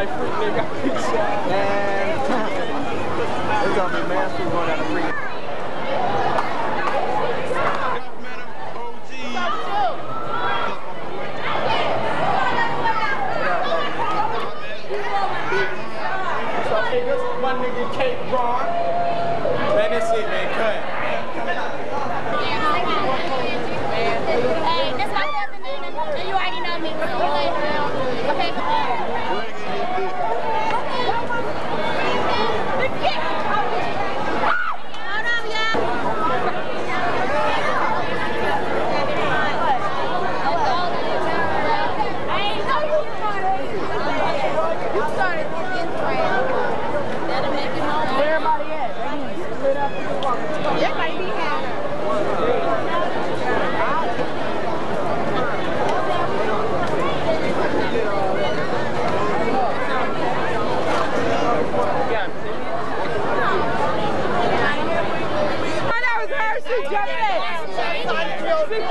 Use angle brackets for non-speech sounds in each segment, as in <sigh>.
like freak nigga. Man, it's gonna be food going down the free. My nigga Kate my cousin. And you already know me.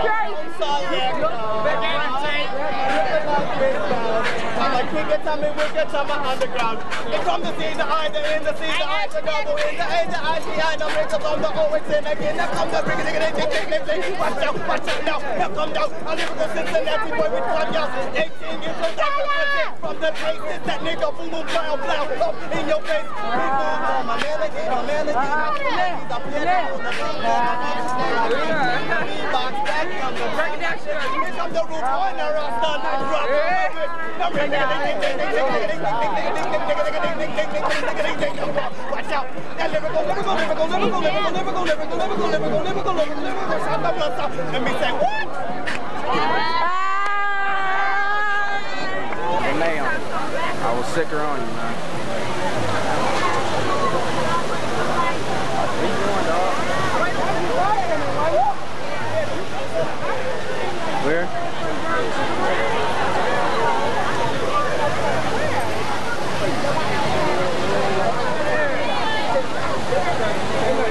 Okay. Like, get time, we get time underground. It come to see the eye, the in the see the eye, the double in the A, the I, the I, the up on the always in again. Now come the bring it, ding, ding, ding, ding. Watch out, watch out now. Now come down. I live with Cincinnati boy with one y'all. 18 years old, I represent from the places that nigga boom boom blow blow up in your face. People, my melody, my melody, my melody, the piano, the drum, the beatbox, back from the break it down, Here come the root boy, now Rasta, now drop it. Now ring it, Watch out. That lyrical, lyrical, lyrical, lyrical, lyrical, lyrical, lyrical, lyrical, lyrical, lyrical, lyrical, lyrical, the blood stop. Let me say, what? Hey, ma'am, I will sick her on you, man.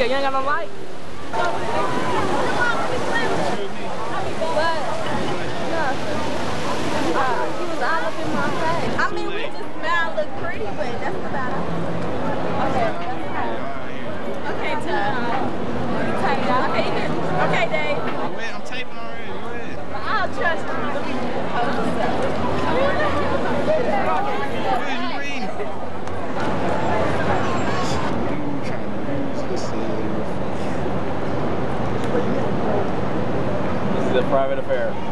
You ain't got no light. I mean, we just might look pretty, but that's about it. Okay, Okay, Tom. Okay, Okay, Dave. I'm taping already. Go ahead. I'll trust you. private affair.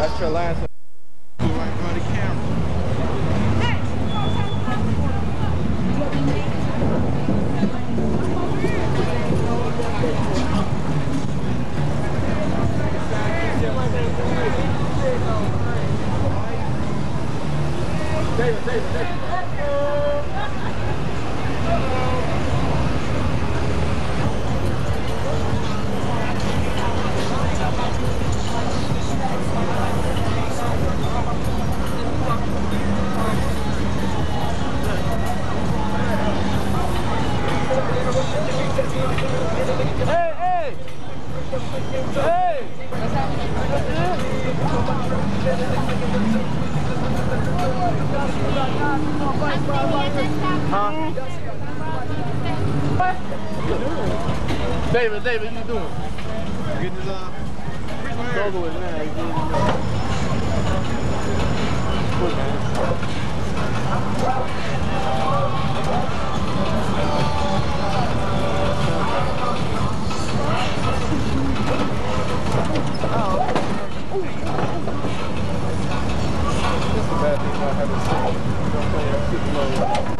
That's your last David, David, you doing? Getting his uh, over with now. He's Quick, man. This is a bad thing about having super low.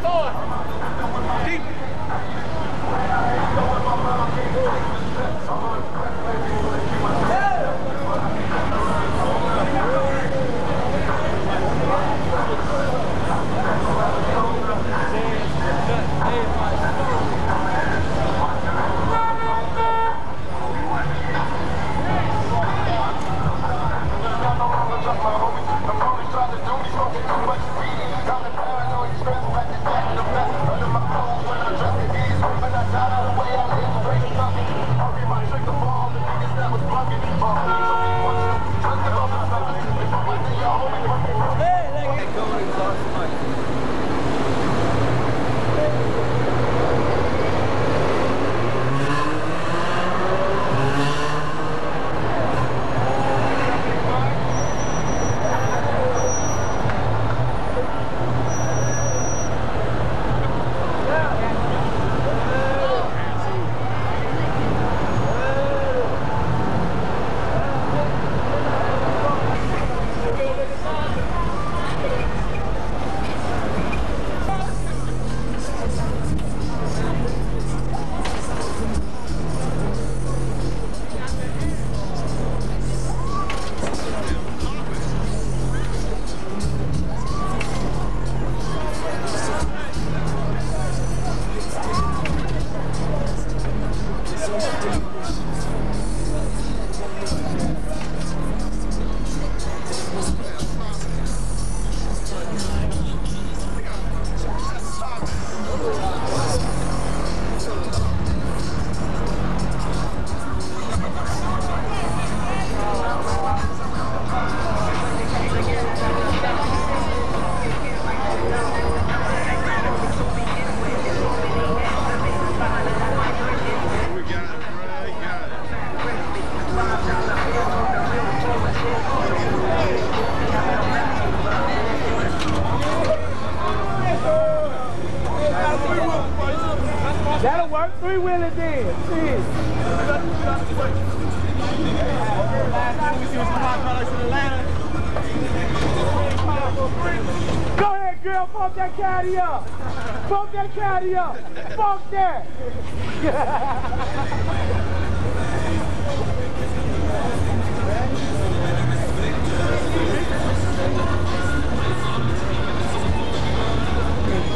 That'll work. Three wheeler then. Shit. Go ahead, girl. pump that caddy up. Pump that caddy up. Fuck that. <laughs>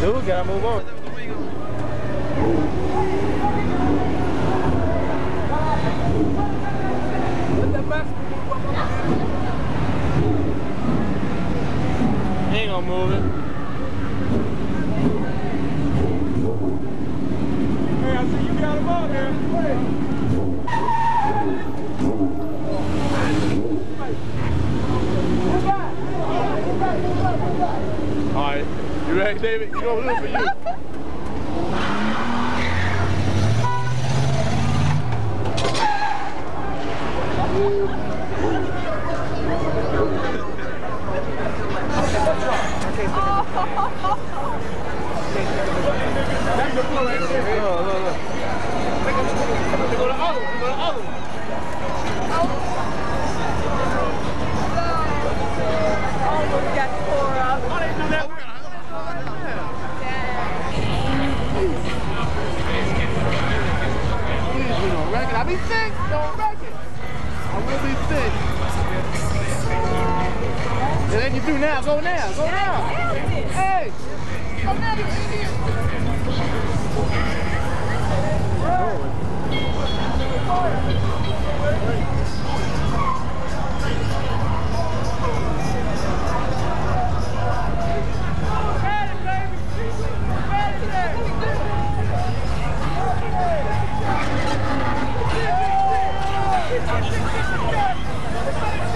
Dude, gotta move on. He ain't gonna move it. Hey, I see you got him up there. All right, you ready, David? You gonna live for you. That's the floor right there. Look, look, look. Go it. I be sick. Don't wreck it. I will be sick. Yeah, they you do now. Go now. Go now. Hey. Now. you idiot.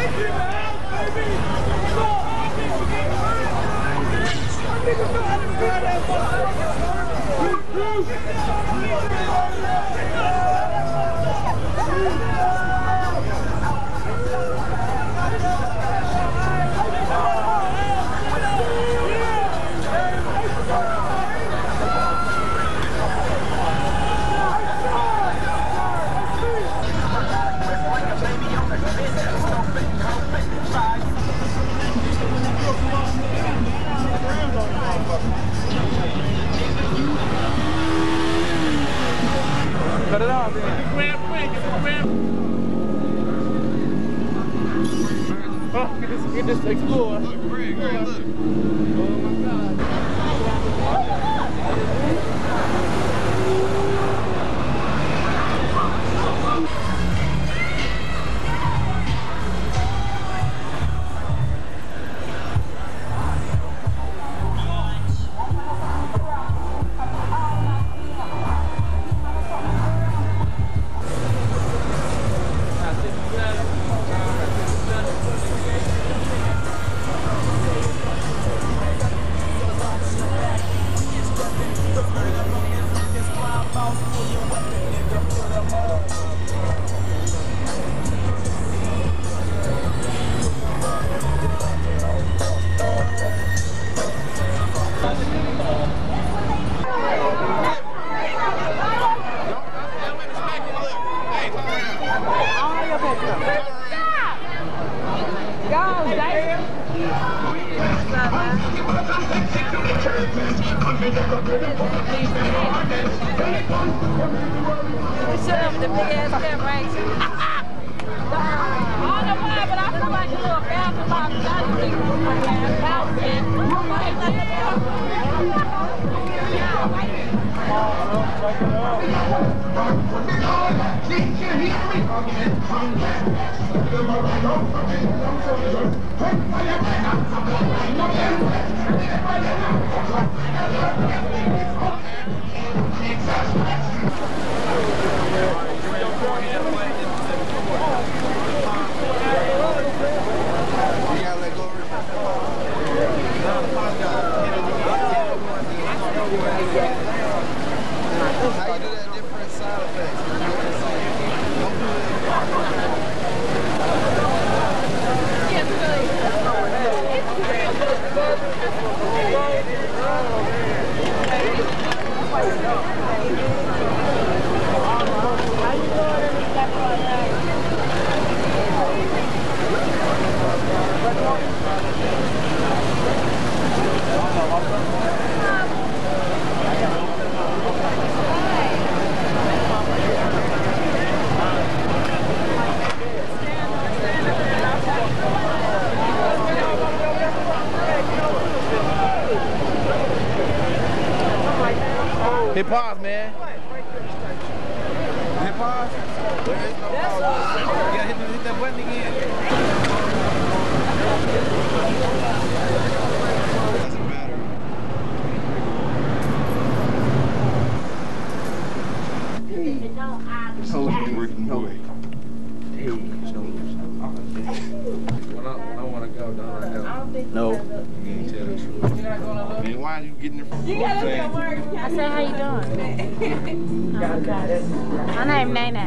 Cut the ain't you? I don't know why, but I feel like a little basketball. I just think ass bouncing. Like, You gotta let Hit pause, man. Hit pause. Yeah, hit, hit that button again. Doesn't matter. Working boy. When I, when I want to go, don't I go? No. Man, why are you getting it from You gotta be a. I said, how you doing? oh, <laughs> okay. My name Nene.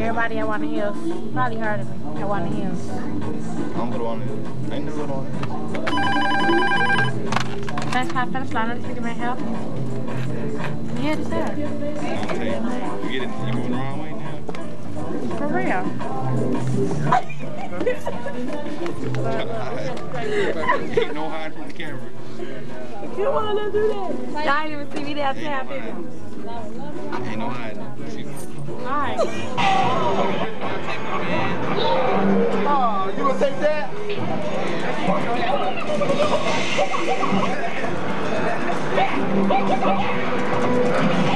Everybody at Walnut Hills probably heard of me at Walnut Hills. I'm good on it. I ain't never good on it. Fast car finish line, let's figure my help. Yeah, this is. I'm tell you, you get it, you moving the wrong way now. For real. Ain't no hiding from the camera. Come on, let's do that. Y'all ain't even see me that Ain't no time. hiding. Ain't no hiding. See, Alright. Oh, you gonna take that? All